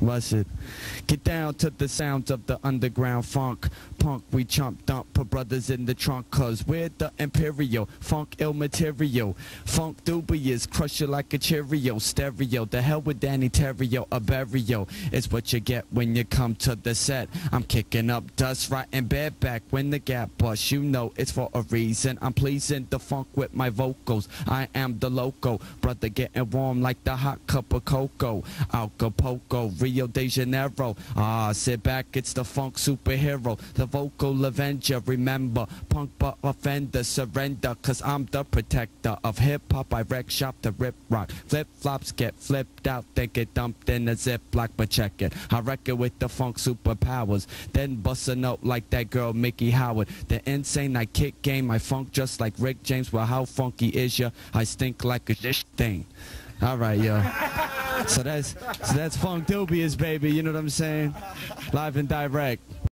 Was it? Get down to the sounds of the underground funk. Punk, we chump dump, put brothers in the trunk, cause we're the imperial. Funk ill material. Funkdoobiest, crush you like a Cheerio. Stereo, the hell with Danny Terrio, a burial. Is what you get when you come to the set. I'm kicking up dust right in bed back when the gap busts. You know it's for a reason. I'm pleasing the funk with my vocals. I am the loco. Brother getting warm like the hot cup of cocoa. Rio de Janeiro. Ah, sit back, it's the funk superhero. The vocal avenger, remember. Punk but offender, surrender. Cause I'm the protector of hip hop. I wreck shop the rip rock. Flip flops get flipped out, they get dumped in a ziplock. But check it, I wreck it with the funk superpowers. Then bust a note like that girl Miki Howard. The insane I kick game, I funk just like Rick James. Well, how funky is ya? I stink like a dish thing. All right, yo. So that's so that's Funkdoobiest, baby. You know what I'm saying? Live and direct.